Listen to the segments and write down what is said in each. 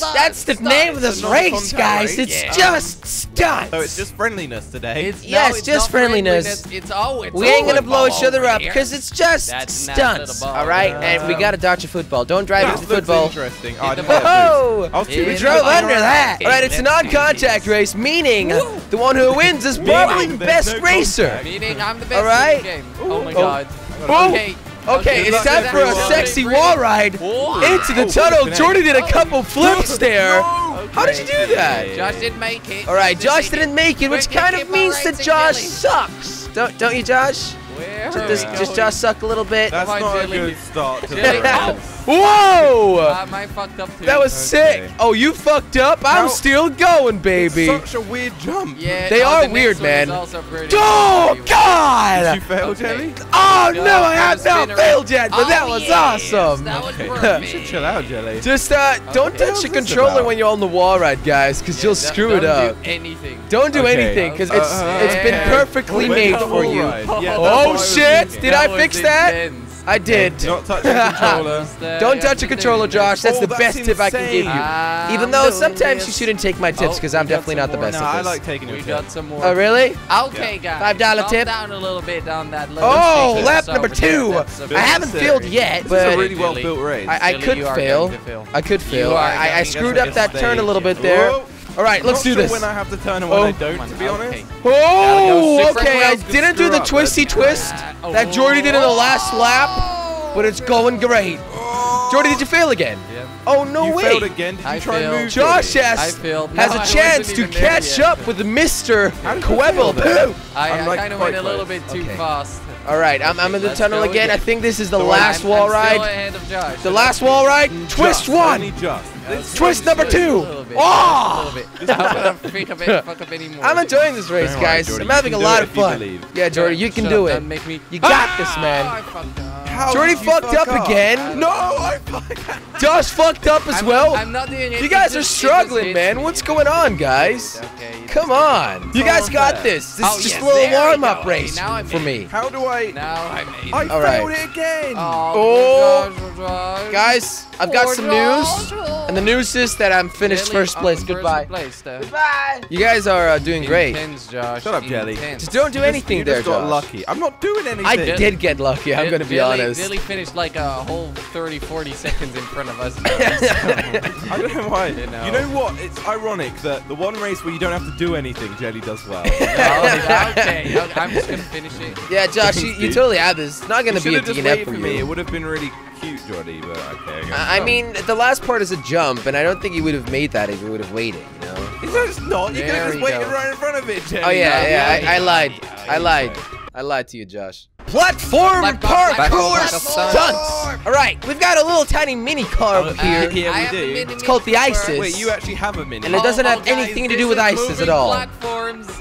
That's the stunt. name of this race, guys. Race. It's yeah. just stunts. So it's just friendliness today. It's, no, yes, it's just friendliness. friendliness. It's always. We ain't gonna blow each other up because it's just that's stunts. All right, and we gotta dodge a football. Don't drive into the football. Interesting. Oh, Oh, we drove under that. All right, it's a non-contact race, meaning the one who wins is probably the best racer. Meaning I'm the best. All right. Oh my oh. God. Okay. Okay, it's time for a sexy wall ride into the tunnel. Jordan did a couple flips there. How did you do that? Josh didn't make it. All right, Josh didn't make it, which kind of means that Josh sucks. Don't don't you, Josh? Where just, just Josh suck a little bit. That's not a good start to the Whoa! Fucked up too. That was okay. sick. Oh, you fucked up? I'm still going, baby. It's such a weird jump. Yeah, they oh, are the weird, man. Oh, God! Did you fail, okay. Jelly? Oh, no, no I have not failed yet, but oh, that was yes, awesome. That was okay. you should chill out, Jelly. Just uh, don't touch your controller when you're on the wall ride, guys, because yeah, you'll screw it up. Don't do anything. Don't do anything, because it's uh, it's been perfectly made for you. Oh, shit! Did I fix that? I did. Don't touch your controller. Don't touch controller, Josh. That's oh, the best insane. tip I can give you. Ah, Even though sometimes you shouldn't take my tips because oh, I'm definitely not the best no, at this. I like taking your We got some more. Oh, really? Okay, yeah. guys. Five dollar tip. down a little bit on that Oh, lap number two. I haven't failed yet, but really well built race. I could fail. I could fail. I screwed up that turn a little bit there. All right, I'm let's do sure this. When I have to turn and when oh. I don't, to be honest. Oh, okay. I didn't do the twisty twist that Jordy did in the last lap, but it's going great. Jordy, did you fail again? Yeah. Oh, no you way. failed again. Did you try failed. and move? Josh S has no, a chance to catch up with Mr. Kwebbel. I, I, like kind of went close. a little bit too okay. fast. All right, I'm, I'm in the tunnel again. again. I think this is the last wall ride. The last wall ride. Twist just, one. This Twist number two. Oh! I'm enjoying this race, guys. I'm having a lot of fun. Yeah, Jordy, you can do it. You got this, man. Jordy fucked up again. No, I fucked Josh fucked up as well. You guys are struggling, man. What's going on, guys? Come on. You guys got this. This oh, is just yes, a little warm-up race for me. How do I? Now I'm in. I All failed it again. Oh, oh. Guys, I've got some news. And the news is that I'm finished first place. Goodbye. First place, Goodbye. You guys are uh, doing Intense, great. Josh. Shut up, Jelly. Just don't do anything you just, there, got Josh. lucky. I'm not doing anything. I Jelly. did get lucky. I'm going to be Jelly, honest. Jelly finished like a whole 30, 40 seconds in front of us. I don't know why. You know. you know what? It's ironic that the one race where you don't have to do anything, Jelly does well. Oh, okay, I'm just gonna finish it. Yeah, Josh, you, you totally have this. It's not gonna you be a DNF for, for me. You. It would have been really cute, Jordy, but okay. I, I mean, the last part is a jump, and I don't think you would have made that if you would have waited. You know? It's not. You could have just waited right in front of it, Oh yeah, yeah. yeah, yeah I, I, lied. I lied. I lied to you, Josh. Platform park parkour stunts. All right, we've got a little tiny mini car oh, over here. Uh, yeah, we do. It's called the ISIS. Wait, you actually have a mini. And it doesn't oh, have anything to do with ISIS at all.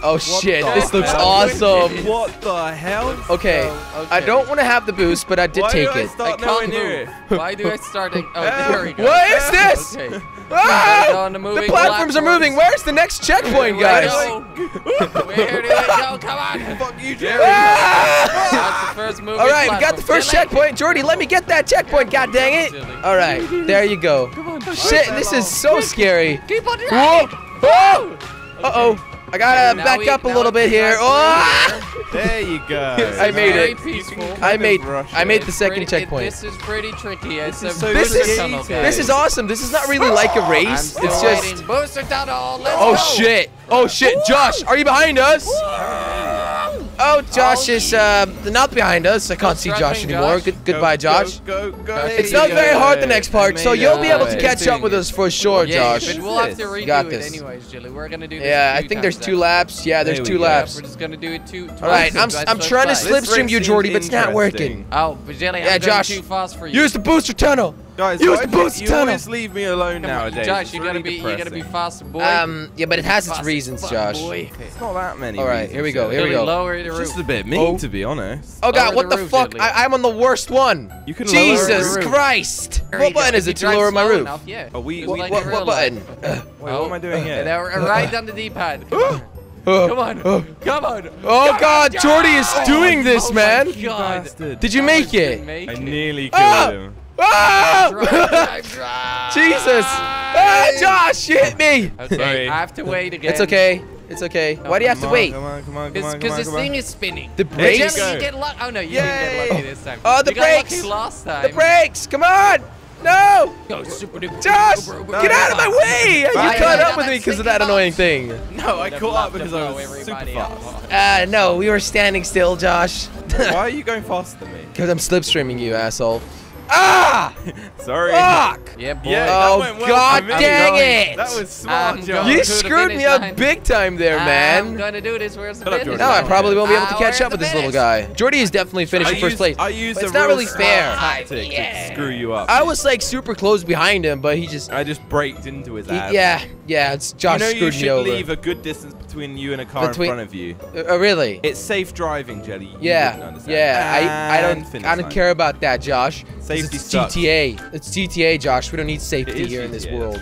Oh what shit, this looks hell? awesome. What the hell? Okay, oh, okay. I don't want to have the boost, but I did Why take it. I, I can't move. Why do I start? Oh, there we go. What is this? Okay. Ah! The platforms, platforms, are moving. Where's the next checkpoint, guys? Where did it go? Come on. Fuck you, Jerry. Ah! All right, we got the first checkpoint. Jordy, let me get that checkpoint. God dang it. All right, there you go. Shit, this is so scary. Keep on Oh! Uh-oh. I gotta okay, back we, up a little bit here. Oh! There you go. I made it. I made. I made the second pretty, checkpoint. This is pretty tricky. This is, this, is, this is awesome. This is not really like a race. It's just. Booster tunnel. Let's oh go. shit! Oh shit! Josh, are you behind us? Oh, oh, Josh is uh, not behind us. I can't see Josh anymore. Good, goodbye, Josh. Go, go, go. It's not very hard the next part, so you'll be able to catch up with us for sure, Josh. Yeah, but we'll have to redo Got this. it anyways, Jilly. We're gonna do this. Yeah, I think there's two laps. Yeah, there's two laps. We're just gonna do it two. All right, I'm I'm trying to slipstream you, Jordy, but it's not working. Oh, but Jilly, I'm yeah, Josh. too fast for you. Use the booster tunnel. Guys, You're supposed to turn always leave me alone Come nowadays. Josh, it's You're gotta be, you gotta be faster, boy. Um, yeah, but it has its reasons, Josh. Boy. It's not that many. All right, here we go. Here we go. Lower the roof. Just a bit mean, oh. to be honest. Oh God, lower what the, the roof, fuck? I, am on the worst one. You can Jesus lower Christ! What button is it to lower my roof? Enough, yeah. Oh, we. What, what, what button? Wait, what am oh. I doing here? Right down the D-pad. Come on. Oh. Come on. Oh, oh God. Jordy is doing this, man. God. Did you make it? I nearly killed him. Ah! Jesus! Ah, Josh, you hit me! Okay, I have to wait again. It's okay. It's okay. Why do you have to on, wait? Come on, come on, come on. Because this thing is spinning. The brakes? You get luck. Oh, no, you Yay. get lucky this time. Oh, the brakes. last time. The brakes. Come on. No! Go super duper. Josh! Get out of my way! You caught up with me because of that annoying thing. No, I caught up because I was super fast. Ah, uh, no, we were standing still, Josh. Why are you going faster than me? Because I'm slipstreaming you, asshole. Ah! Sorry. Fuck! Yeah, boy. Yeah, oh, well. god I'm dang going. it! That was smart, Jordan. You screwed me up big time there, man. I'm gonna do this. Where's the finish? Up, no, I probably won't be able to uh, catch up with this little guy. Jordy is definitely finishing used, first place. I used it's not really fair. Tactic yeah. to screw you up. I was like super close behind him, but he just... I just braked into his ass. Yeah, yeah, it's Josh you know screwed you me over. you should leave a good distance between you and a car between, in front of you. Uh, really? It's safe driving, Jelly. You yeah. Yeah. I, I don't I don't line. care about that, Josh. Safety it's GTA. It's GTA, Josh. We don't need safety here GTA, in this world.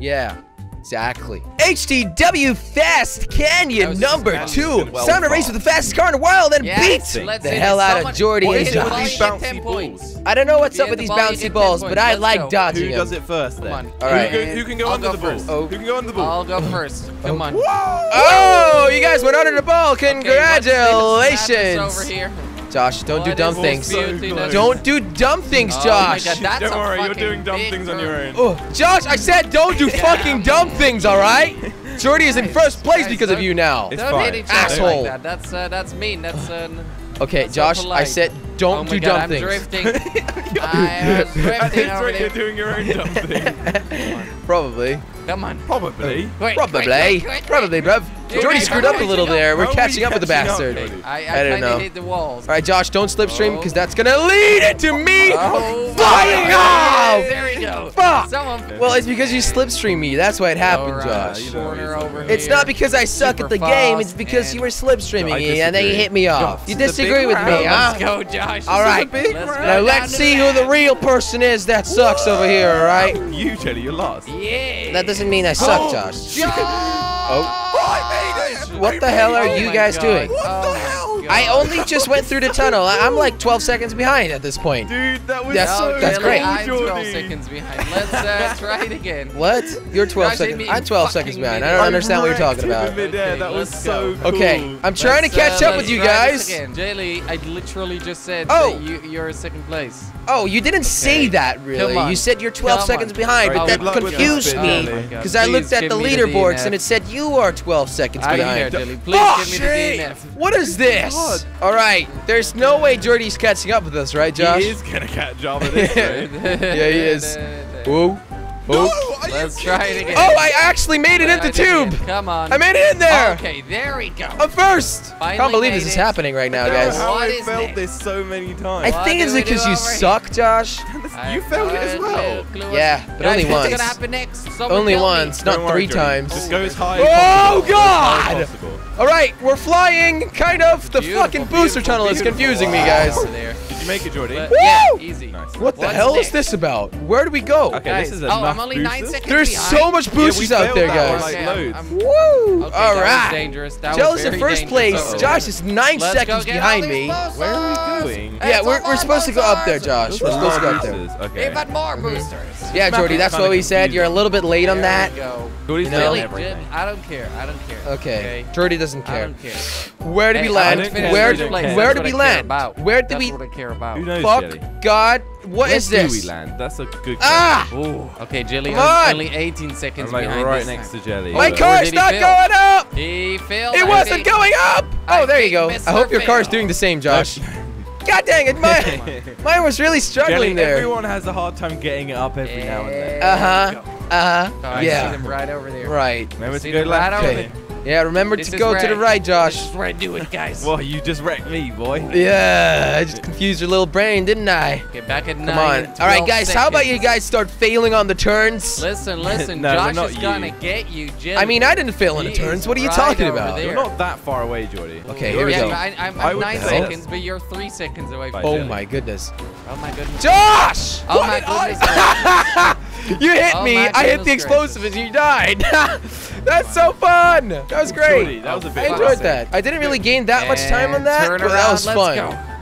Yeah. Exactly. HTW Fast Canyon number two. Well to race with the fastest car in the world and yes, beat the hell out of Jordy these bouncy balls? I don't know what's up with these bouncy balls, but I like dodging them. Who does it first then? All right. Who, can go under the ball? Who can go under the ball? I'll go first. Come on. Oh, you guys went under the ball. Congratulations. Over here. Josh, don't do dumb things. Don't do dumb things, Josh. Oh God, don't worry, you're doing dumb things on your own. Oh, Josh, I said don't do fucking dumb things, all right? Jordy is in first place guys, because of you now. It's don't fine. hit each Asshole. like that. That's, uh, that's mean. That's, uh, Okay, that's Josh, I said don't oh do God, dumb I'm things. Drifting. I'm drifting I think you're doing your own dumb thing. Probably. Come on. Probably. Wait, probably. Wait, wait, probably, bruv. Screwed up a little there. We're catching up with the bastard. I, I, I don't know. Hit the walls. All right, Josh, don't slipstream because that's going to lead it to me oh, flying off. There we go. Fuck. Someone. Well, it's because you slipstream me. That's why it happened, right, Josh. It's not because I suck Super at the game. It's because you were slipstreaming me and then you hit me off. You disagree with round. me, huh? Let's go, Josh. All right. Now let's see who the real person is that sucks over here, all right? You, Teddy, you're lost. Yeah. That doesn't doesn't mean I suck, oh, Josh. oh. I made it! What the hell are oh you guys God. doing? What the hell? I only just went through the tunnel. I'm like 12 seconds behind at this point. Dude, that was that's, so That's great. I'm 12 seconds behind. Let's uh, try it again. What? You're 12 seconds. I'm 12 seconds behind. I don't understand what you're talking about. Okay, that was so cool. Okay, I'm trying uh, let's, to catch uh, up with you guys. Jaylee, I literally just said oh. you, are second place. Oh, you didn't okay. say that, really. You said you're 12 Come seconds on. behind, but that confused me because I looked at the leaderboards and it said you are 12 seconds behind. What is this? god. All right. There's no way Jordy's catching up with us, right, Josh? He is going to catch up with us, right? yeah, he is. Woo. Oh, no, Let's try it again. Oh, I actually made it in the tube. Again. Come on. I made it in there. Okay, there we go. A first. Finally I can't believe this it. is happening right now, guys. What I failed this? this so many times. I think it's because you here? suck, Josh. you failed it as well. Yeah, but guys, only once. What's gonna happen next? Only once, not worry, three times. Just go as high. Oh possible. God! All right, we're flying, kind of. The beautiful, fucking booster tunnel is confusing me, guys make it, Jordy. Yeah, easy. Nice. What the hell is this about? Where do we go? Okay, this is enough. Oh, I'm only boosters. nine seconds There's behind. so much boosters yeah, out there, guys. Like, yeah, I'm, Woo! Okay, All dangerous. That in first place. Uh -oh. Josh is 9 Let's seconds behind me. Where are we going? Yeah, we're, we're supposed to go up there, Josh. We're supposed to go up there. Even more boosters. Yeah, Jordy, that's what we said. You're a little bit late there on that. Go. Jordy's you know? late everything. I don't care. I don't care. Okay. okay. Jordy doesn't care. I don't care. Where do we land? Where do where we land? Where do we? That's what I care about. Who knows, Fuck Jelly? God. What Where is this? Where do we land? That's a good ah! question. Ah! Ooh. Okay, Jelly only 18 seconds I'm like behind right next to Jelly. My car's not going up! He failed. It wasn't going up! Oh, there you go. I hope your car's doing the same, Josh. God dang it, mine, mine was really struggling there. Everyone has a hard time getting it up every yeah. now and then. Uh huh. Uh huh. Oh, yeah. right over there. Right. Remember to go left. Right yeah, remember this to go to the right, Josh. This is where I do it, guys. well, you just wrecked me, boy. Yeah, I just confused your little brain, didn't I? Get back at Come nine. Come on. All right, guys, seconds. how about you guys start failing on the turns? Listen, listen, no, Josh is you. gonna get you, Jim. I mean, I didn't fail on the turns. What are you right talking about? There. You're not that far away, Jordy. Okay, here yeah, we go. I, am nine seconds, but you're three seconds away. From oh my goodness. Oh my goodness. Josh! Oh my goodness. You hit oh, me. I hit the explosive and you died. That's so fun. That was great. That was a I enjoyed that. I didn't really gain that and much time on that, but that was fun.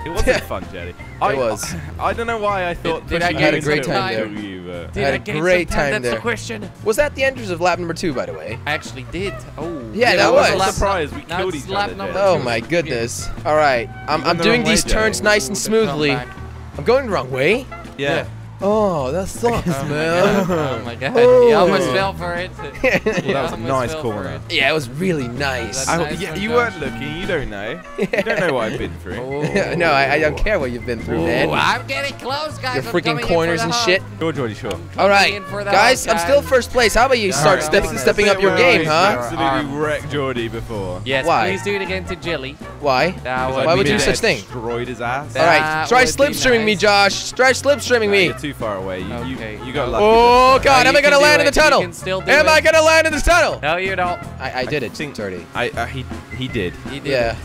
It wasn't fun, Jetty. I, it was. I, I, don't know why I thought. Did, I had a great time there? You, uh, did I had a great time That's there. The question. Was that the entrance of lap number two, by the way? I actually did. Oh. Yeah, yeah that was. was. Surprise, we no, killed each other. Oh my goodness. All right, I'm, I'm doing these turns nice and smoothly. I'm going the wrong way. Yeah. Oh, that oh sucks, oh man. oh my god. Oh. He almost fell for it. well, that was a nice corner. Yeah, it was really nice. Nice yeah, you weren't looking. You don't know. You don't know what I've been through. Oh. no, I, I, don't care what you've been through, man. I'm getting close, guys. Your freaking corners and shit. George, already sure. All right, guys, I'm still first place. How about you start right, stepping, stepping up your game, huh? Absolutely wrecked Jordy before. Yes, Why? please do it again to Jilly. Why? Why would you do such thing? Destroyed his ass. All right, try slipstreaming me, Josh. Try slipstreaming me too far away. You, okay. you, you got oh, lucky. Oh, God. No, am I going to land it. in the tunnel? Am it. I going to land in the tunnel? No, you don't. I, I did I it, think, Dirty. I, uh, he, he did. He did. Yeah.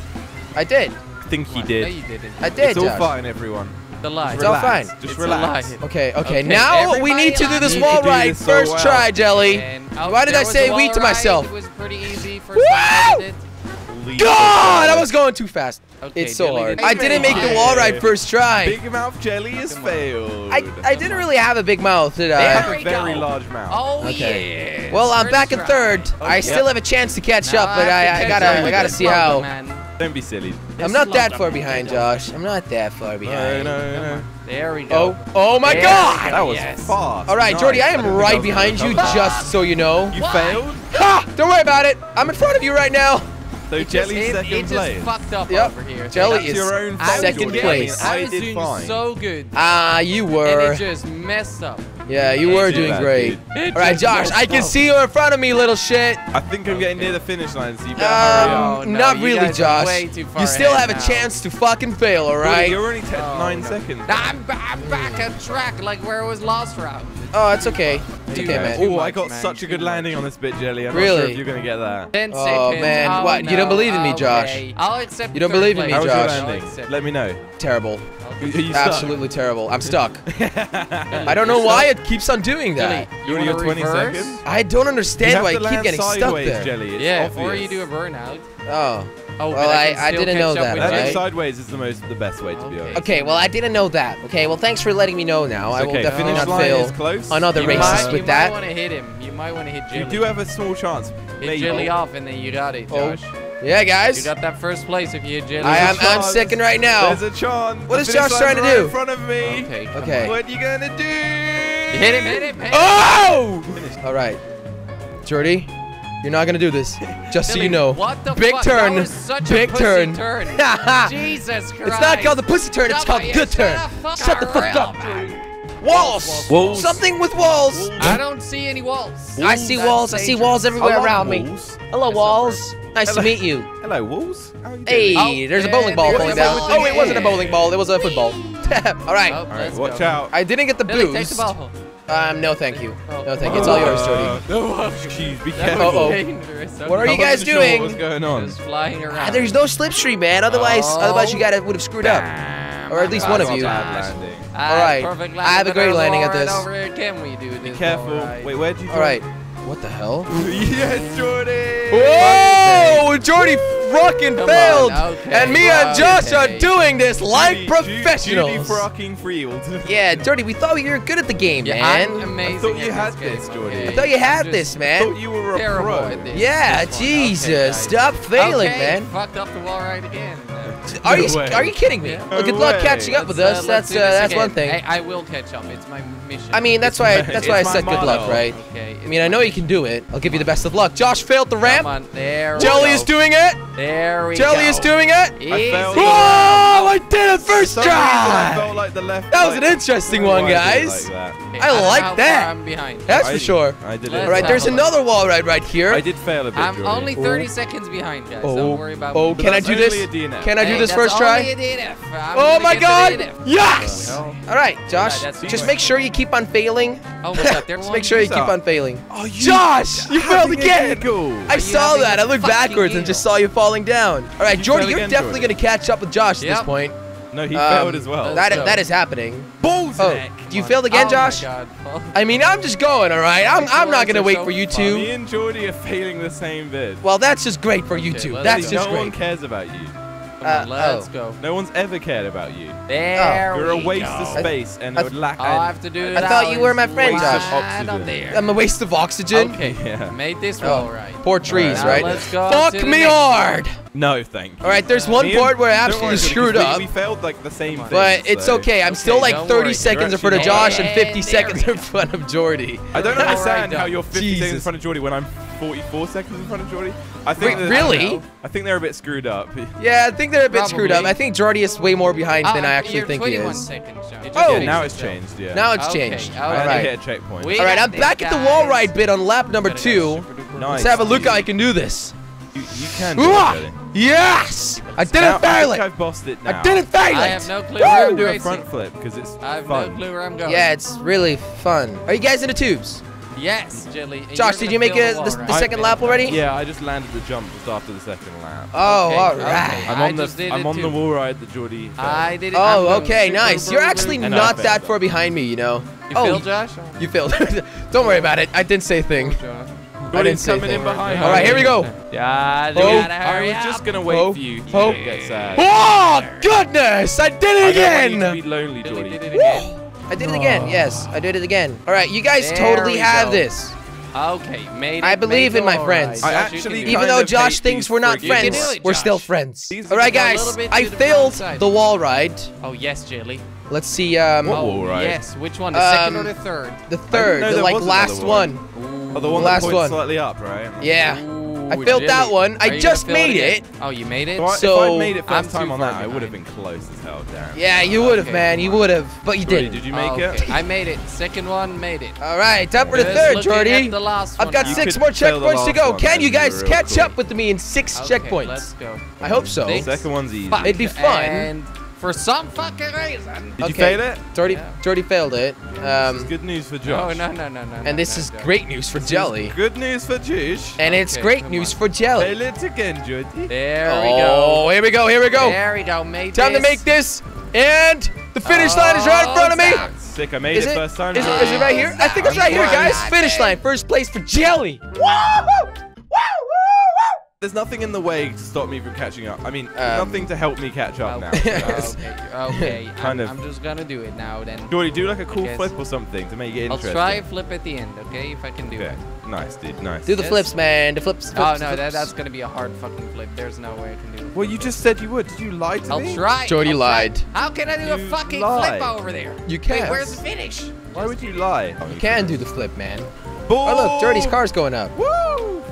I did. I think he did. No, you didn't. I did, It's all fine, everyone. The lie. It's all fine. Just it's relax. Okay, okay, okay. Now we need to do this wall ride this first well. try, Jelly. Why did I say we to myself? It was pretty easy. First God, I was going too fast. Okay, it's so hard. I didn't make the wall ride first try. Big mouth jelly is failed. I, I didn't really have a big mouth, did I? They have a very large mouth. Oh okay. yeah. Well, uh, I'm back in third. Okay. I still have a chance to catch up, but I, I gotta I gotta see how. Don't be silly. I'm not that far behind, Josh. I'm not that far behind. No, no, there we go. Oh, oh my there God! That was yes. fast. All right, nice. Jordy, I am I right behind you, just so you know. You failed? Ha! Don't worry about it. I'm in front of you right now. So it Jelly just, second it, it place. just fucked up yep. over here. Jelly is your own second place. I, I, was doing fine. so good. Ah, uh, you were. And it just messed up. Yeah, you were doing great. All right, Josh, I can up. see you in front of me, little shit. I think I'm getting near the finish line, so you better um, hurry up. Oh, no, not really, Josh. You still have now. a chance to fucking fail, all right? You're only ten, oh, nine no. seconds. I'm, I'm back on track, like where I was last round. Oh, it's okay okay, man. Oh, I got man. such a good landing on this bit, Jelly. I'm really? not sure if you're going to get that. 10 seconds. Oh, man. Oh, what? No. You don't believe in me, oh, Josh. Okay. I'll accept You don't believe in me, Josh. How was your landing? Let me know. Terrible. Absolutely terrible. I'm stuck. I don't know why it keeps on doing that. Jelly, you, in your 20 reverse? seconds? I don't understand why I keep getting stuck there. Yeah, or you do a burnout. Oh. Oh, well, I, I, didn't know that. I right? sideways is the most the best way to be honest. Okay, well I didn't know that. Okay, well thanks for letting me know. Now it's I will okay. definitely not fail another you races might, with you that. You might want to hit him. You might want to hit Jilly. You do have a small chance. Hit Maybe. Jilly off and then you got it, oh. Josh. Oh. Yeah, guys. You got that first place if you hit Jilly. I am. I'm second right now. There's a chance. What is Josh trying to do? In front of me. Okay. What What you gonna do? Hit him! Hit him! Hit him. Oh! All right, Jordy. You're not gonna do this. Just Billy, so you know. What the Big fuck? turn. That was such Big a turn. turn. Jesus Christ. It's not called the pussy turn. It's called the good turn. Shut the fuck up. Walls. Walls. walls. walls. Something with walls. I don't see any walls. I see walls. Dangerous. I see walls everywhere Hello, around walls. me. Hello, walls. Nice Hello. to meet you. Hello, walls. Hey, oh, there's yeah, a bowling ball falling down. Oh, it wasn't a bowling ball. It was a football. All right. All right. Watch out. I didn't get the booze. Um, no thank you. Oh. No thank you. It's all yours, Jordy. Oh, jeez, be careful. Uh -oh. What are you guys doing? What's going on? Just flying ah, around. Ah, there's no slipstream, man. Otherwise, oh. otherwise you guys would have screwed up. Or at least one of you. All right. I have a great landing at this. Can we do this? Be careful. Wait, where'd you All right. What the hell? yes, Jordy! Whoa! Jordy Rockin' Come failed. Okay, and me and Josh okay. are doing this like Judy, professionals. Yeah, Jordy, we thought you were good at the game, yeah, man. I'm amazing. I thought you had this, game, Jordy. I thought you had just this, man. thought you were a pro. At this, yeah, this Jesus. Okay, Stop failing, man. Fucked up the wall right again. Man. Are you way. are you kidding me? Well, good luck way. catching up let's, with us. Uh, that's uh, that's one thing. I, I, will catch up. It's my mission. I mean, that's why I, that's why I said motto. good luck, right? Okay. I mean, I know you can do it. I'll give you the best of luck. Josh failed the ramp. Come on, there. Jelly is doing it. There we Jelly go. is doing it. Easy. Oh, I did it first try. That was an interesting one, guys. I like that. I'm behind. That's for sure. I did it. All right, there's another wall right right here. I did fail a bit. I'm only 30 seconds behind, guys. Oh. Don't worry about that. Oh, can I do this? Can I do this first try. Oh my god! Yes! All right, Josh. Yeah, just make sure you keep on failing. Oh Just make sure you keep on failing. Oh, you, Josh, you failed again. I saw that. I looked backwards and just saw you falling down. All right, Jordy, you're definitely gonna catch up with Josh at this point. No, he um, failed as well. That, so. that is happening. Bozak! Oh, you failed again, oh Josh? I mean, I'm just going, all right? I'm, I'm not going to wait for you two. Me and Jordy are failing the same bid. Well, that's just great for you okay, two. That's just no great. No one cares about you. Come Uh, on, let's oh. go. No one's ever cared about you. There You're a waste go. of space and I- a lack. Oh, I and- have to do it. I thought you were my friend, Waste Josh. of Right on oxygen. there. I'm a waste of oxygen. Okay, Yeah. made this Oh, wall right. Poor trees, Now right? let's go Fuck to the me next hard. No, thank you. All right, there's one Me part where I absolutely screwed up. We, we failed like the same Come thing. But it's so- okay. I'm Okay, still like 30 worry. seconds You're in front of Josh not- and 50 And seconds in front of Jordy. I don't Alright, understand how you're 50 Jesus. seconds in front of Jordy when I'm 44 seconds in front of Jordy. I think Wait, that- really? I think they're a bit screwed up. Yeah, I think they're a bit screwed up. I think Jordy is way more behind Ah, than I actually think he is. seconds, John. It just Oh. Yeah, now it's changed. Yeah. Now it's Okay, changed. all I All had to right. hit a checkpoint. We All right, I'm back at the wall ride bit on lap number two. Let's have a look. how I can do this. You, you can do it, Yes! I didn't I fail think it. I've bossed it now. I didn't fail I it. have no clue Woo! where I I'm do a front flip because it's I have fun. no clue where I'm going. Yeah, it's really fun. Are you guys in the tubes? Yes, Jelly. and Josh, did you make fill it the, the right? second lap already? Yeah, I just landed the jump just after the second lap. Oh, Okay, all okay. I'm I on the I'm it on the wall ride that Jordy. fell. I did it. Oh, I'm Oh, okay, nice. You're actually. And not that far behind me, you know. You oh, feel, Josh? you failed. Don't worry about it. I didn't say a thing. Josh. I Jordy's didn't say a coming in thing. behind. All right, here we go. Yeah, Oh. gotta I hurry was up. just gonna wait Oh. for you. Oh. to get sad. Oh goodness! I did I it don't want you again. to be lonely, Jelly Jordy. did it again. I did it again. Yes, I did it again. All right, you guys There totally have go. this. Okay, made it. I believe made in my all friends. I actually Even though Josh thinks we're not friggin' You can friends, it, we're still friends. These All right, guys. I the failed side. the wall ride. Oh yes, Jelly. Let's see. Um, What oh wall ride? yes. Which one? The second or Um, the third? the third, the like was another last one. One. Oh, the one Last that one. slightly up, right? Yeah. Ooh, I failed that one. I Are you just made again? it. Oh, you made it. So I- So, if I'd made it I'm first time on far that, I would have been close as hell, Darren. Yeah, you oh, would have, Okay, man. You would have, but you Jordy, didn't. did you make oh, okay. it? I made it. Second one made it. All right, time for the third, Jordy. the last I've got now. Six more checkpoints to go. one, Can you guys catch up with me in six checkpoints? Let's go. I hope so. Six. Second one's easy. It'd be fun. And for some fucking reason. Did you Okay. fail it? Jordy, Yeah. Jordy failed it. It's Um, good news for No, Josh. no, no, no, no. and this no, is no. great news for Jelly. Good news for Josh. And it's Okay, great news on. for Jelly. Fail it again, Jordy. There oh, we go. Oh, here we go, here we go. There we go. Made Time to make this. And the finish line is right in front of me. Oh, Sick, I made Is it it, first time. is, it, is it right here? I think it's right here, guys. Finish line. First place for Jelly. Woo! There's nothing in the way to stop me from catching up. I mean, Um, nothing to help me catch up Well, now. Yes. okay, okay. Kind I'm, of. I'm just gonna do it now then. Jordy, do like a cool flip or something to make it I'll interesting. try a flip at the end, okay? If I can do Okay, it. nice, dude, nice. Do the Yes. flips, man. The flips. Oh flips, no, that, that's gonna be a hard fucking flip. There's no way I can do it. Well, you just said you would. Did you lie to I'll me? try. I'll try. Jordy lied. How can I do a fucking lied. flip over there? You can't. where's the finish? Why would you lie? You can do the flip, man. Boom! Oh look, Jordy's car's going up. Woo!